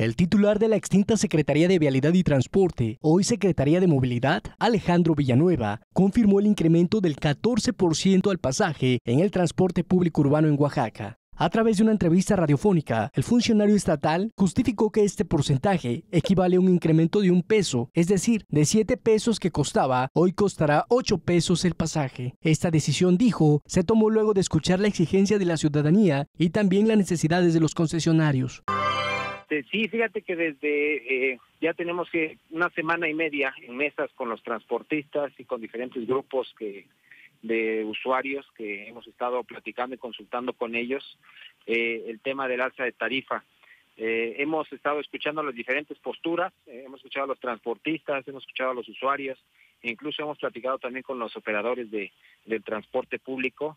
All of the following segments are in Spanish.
El titular de la extinta Secretaría de Vialidad y Transporte, hoy Secretaría de Movilidad, Alejandro Villanueva, confirmó el incremento del 14% al pasaje en el transporte público urbano en Oaxaca. A través de una entrevista radiofónica, el funcionario estatal justificó que este porcentaje equivale a un incremento de un peso, es decir, de 7 pesos que costaba, hoy costará 8 pesos el pasaje. Esta decisión, dijo, se tomó luego de escuchar la exigencia de la ciudadanía y también las necesidades de los concesionarios. Este, sí, fíjate que desde eh, ya tenemos que una semana y media en mesas con los transportistas y con diferentes grupos que de usuarios que hemos estado platicando y consultando con ellos eh, el tema del alza de tarifa. Eh, hemos estado escuchando las diferentes posturas, hemos escuchado a los transportistas, hemos escuchado a los usuarios, incluso hemos platicado también con los operadores de, del transporte público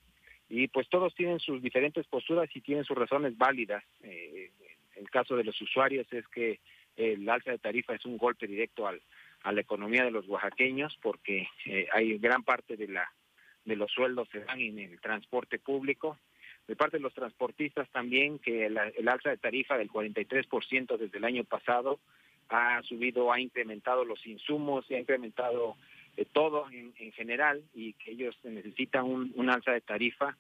y pues todos tienen sus diferentes posturas y tienen sus razones válidas. Eh, el caso de los usuarios es que el alza de tarifa es un golpe directo al, a la economía de los oaxaqueños porque eh, hay gran parte de la de los sueldos se dan en el transporte público. De parte de los transportistas también que el, alza de tarifa del 43% desde el año pasado ha subido, ha incrementado los insumos, y ha incrementado eh, todo en, general y que ellos necesitan un, un alza de tarifa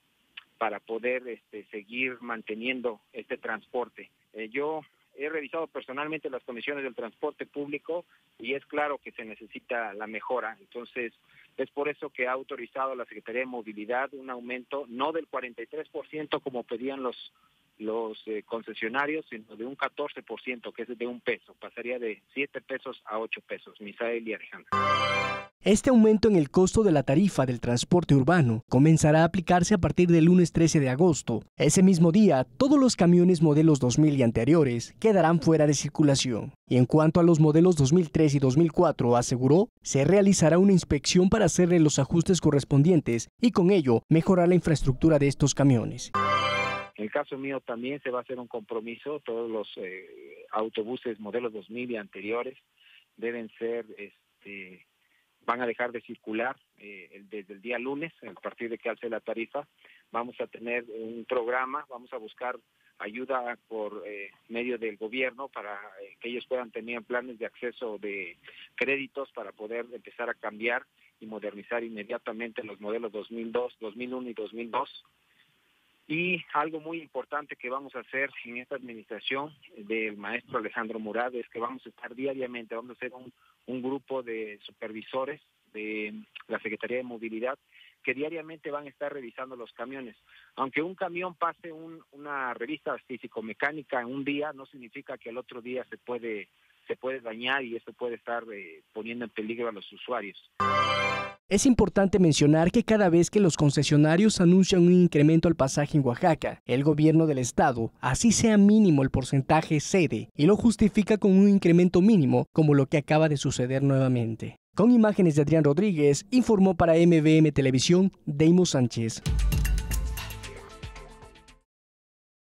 para poder este, seguir manteniendo este transporte. Eh, yo he revisado personalmente las comisiones del transporte público y es claro que se necesita la mejora. Entonces, es por eso que ha autorizado la Secretaría de Movilidad un aumento no del 43% como pedían los los eh, concesionarios, sino de un 14%, que es de un peso. Pasaría de 7 pesos a 8 pesos. Misael y Alejandro. Este aumento en el costo de la tarifa del transporte urbano comenzará a aplicarse a partir del lunes 13 de agosto. Ese mismo día, todos los camiones modelos 2000 y anteriores quedarán fuera de circulación. Y en cuanto a los modelos 2003 y 2004, aseguró, se realizará una inspección para hacerle los ajustes correspondientes y con ello mejorar la infraestructura de estos camiones. En el caso mío también se va a hacer un compromiso, todos los eh, autobuses modelos 2000 y anteriores deben ser este, van a dejar de circular eh, desde el día lunes, a partir de que alce la tarifa. Vamos a tener un programa, vamos a buscar ayuda por eh, medio del gobierno para eh, que ellos puedan tener planes de acceso de créditos para poder empezar a cambiar y modernizar inmediatamente los modelos 2002, 2001 y 2002. Y algo muy importante que vamos a hacer en esta administración del maestro Alejandro Murad es que vamos a estar diariamente, vamos a hacer un, un grupo de supervisores de la Secretaría de Movilidad que diariamente van a estar revisando los camiones. Aunque un camión pase una revista físico-mecánica en un día, no significa que el otro día se puede, se puede dañar y esto puede estar eh, poniendo en peligro a los usuarios. Es importante mencionar que cada vez que los concesionarios anuncian un incremento al pasaje en Oaxaca, el gobierno del estado, así sea mínimo el porcentaje, cede y lo justifica con un incremento mínimo, como lo que acaba de suceder nuevamente. Con imágenes de Adrián Rodríguez, informó para MBM Televisión Deimo Sánchez.